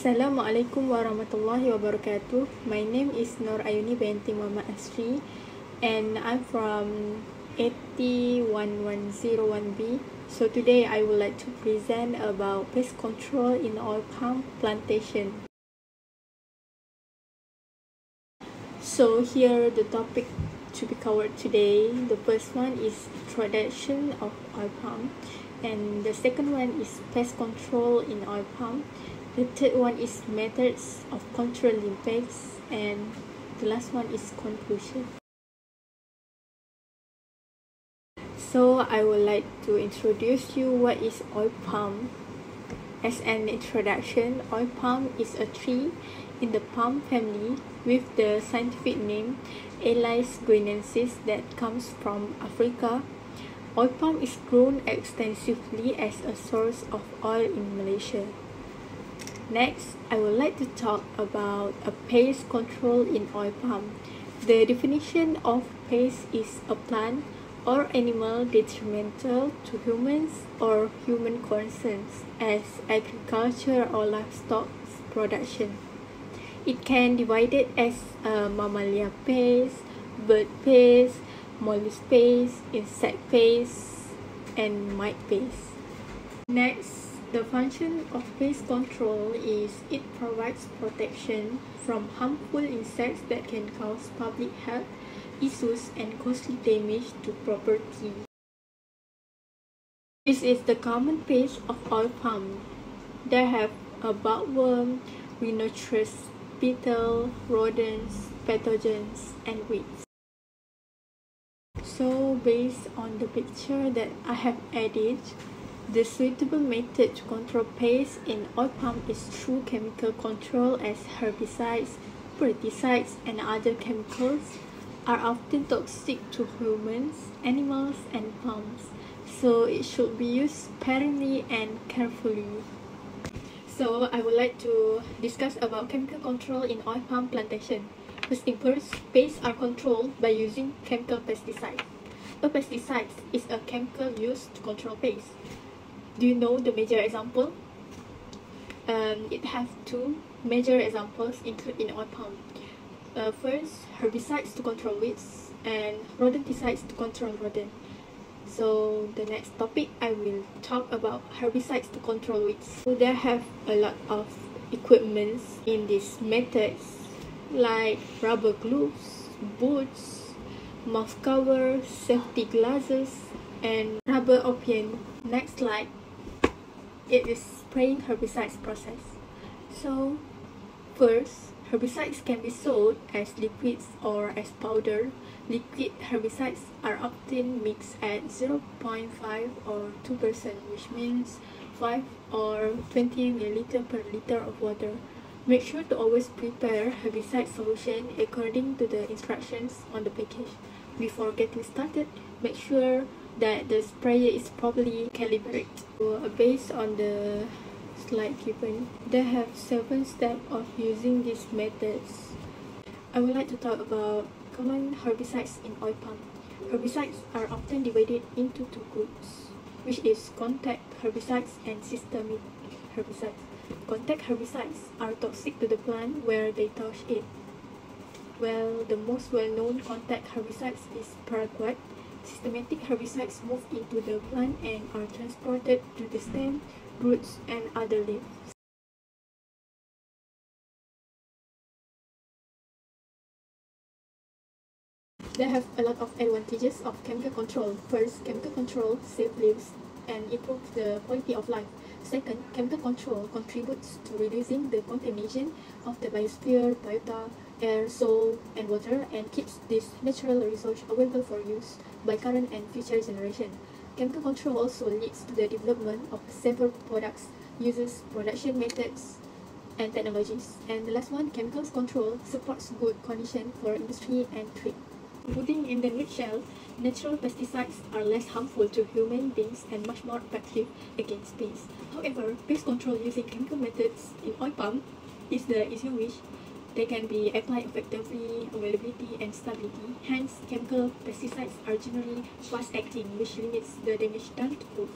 Assalamualaikum warahmatullahi wabarakatuh. My name is Nur Ayuni binti Muhammad Asri and I'm from 81101B. So today I would like to present about pest control in oil palm plantation. So here the topic to be covered today. The first one is introduction of oil palm and the second one is pest control in oil palm the third one is methods of controlling pests and the last one is conclusion. So i would like to introduce you what is oil palm. As an introduction oil palm is a tree in the palm family with the scientific name Elaeis guineensis that comes from Africa. Oil palm is grown extensively as a source of oil in Malaysia. Next, I would like to talk about a pest control in oil palm. The definition of pest is a plant or animal detrimental to humans or human concerns as agriculture or livestock production. It can divided as a mammalia pest, bird pest, mollusk paste, insect paste, and mite paste. Next, the function of pest control is it provides protection from harmful insects that can cause public health issues and costly damage to property. This is the common pest of oil palm. They have a bollworm, rhinoceros beetle, rodents, pathogens, and weeds. So based on the picture that I have added, the suitable method to control pests in oil palm is through chemical control as herbicides, pesticides and other chemicals are often toxic to humans, animals and palms, so it should be used sparingly and carefully. So I would like to discuss about chemical control in oil palm plantation. First thing first, pests are controlled by using chemical pesticides. A pesticide is a chemical used to control pests. Do you know the major example? Um, it has two major examples included in oil palm. Uh, first, herbicides to control weeds and rodenticides to control rodent. So the next topic I will talk about herbicides to control weeds. So there have a lot of equipments in these methods like rubber gloves, boots, mouth cover, safety glasses, and rubber opium. Next slide. It is spraying herbicides process. So, first, herbicides can be sold as liquids or as powder. Liquid herbicides are often mixed at 0.5 or 2%, which means 5 or 20 milliliter per liter of water. Make sure to always prepare herbicide solution according to the instructions on the package. Before getting started, make sure that the sprayer is properly calibrated. So, based on the slide given, they have seven steps of using these methods. I would like to talk about common herbicides in oil palm. Herbicides are often divided into two groups, which is contact herbicides and systemic herbicides. Contact herbicides are toxic to the plant where they touch it. Well, the most well-known contact herbicides is paraquat. Systematic herbicides move into the plant and are transported to the stem, roots, and other leaves. They have a lot of advantages of chemical control. First, chemical control saves lives and improves the quality of life. Second, chemical control contributes to reducing the contamination of the biosphere, biota, air, soil, and water and keeps this natural resource available for use by current and future generation. Chemical control also leads to the development of several products, uses production methods, and technologies. And the last one, chemicals control supports good condition for industry and trade. Putting in the nutshell, natural pesticides are less harmful to human beings and much more effective against pests. However, pest control using chemical methods in oil palm is the easier wish. They can be applied effectively, availability and stability. Hence, chemical pesticides are generally fast acting, which limits the damage done to food.